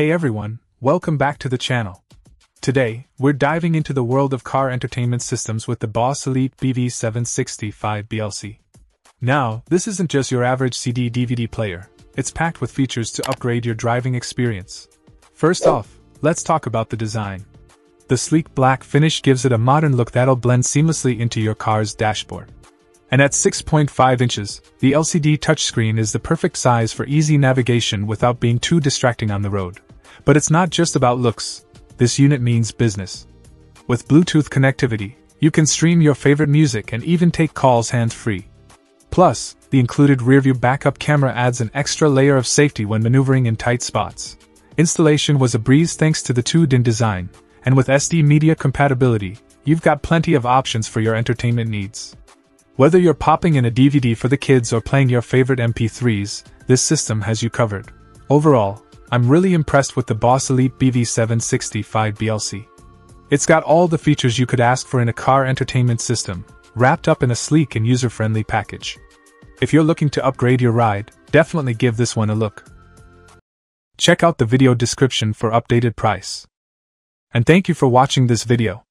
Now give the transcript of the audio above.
Hey everyone, welcome back to the channel. Today, we're diving into the world of car entertainment systems with the Boss Elite BV765 BLC. Now, this isn't just your average CD DVD player, it's packed with features to upgrade your driving experience. First oh. off, let's talk about the design. The sleek black finish gives it a modern look that'll blend seamlessly into your car's dashboard. And at 6.5 inches, the LCD touchscreen is the perfect size for easy navigation without being too distracting on the road. But it's not just about looks, this unit means business. With Bluetooth connectivity, you can stream your favorite music and even take calls hands free. Plus, the included rearview backup camera adds an extra layer of safety when maneuvering in tight spots. Installation was a breeze thanks to the 2-DIN design, and with SD media compatibility, you've got plenty of options for your entertainment needs. Whether you're popping in a DVD for the kids or playing your favorite MP3s, this system has you covered. Overall, I'm really impressed with the Boss Elite BV765 BLC. It's got all the features you could ask for in a car entertainment system, wrapped up in a sleek and user friendly package. If you're looking to upgrade your ride, definitely give this one a look. Check out the video description for updated price. And thank you for watching this video.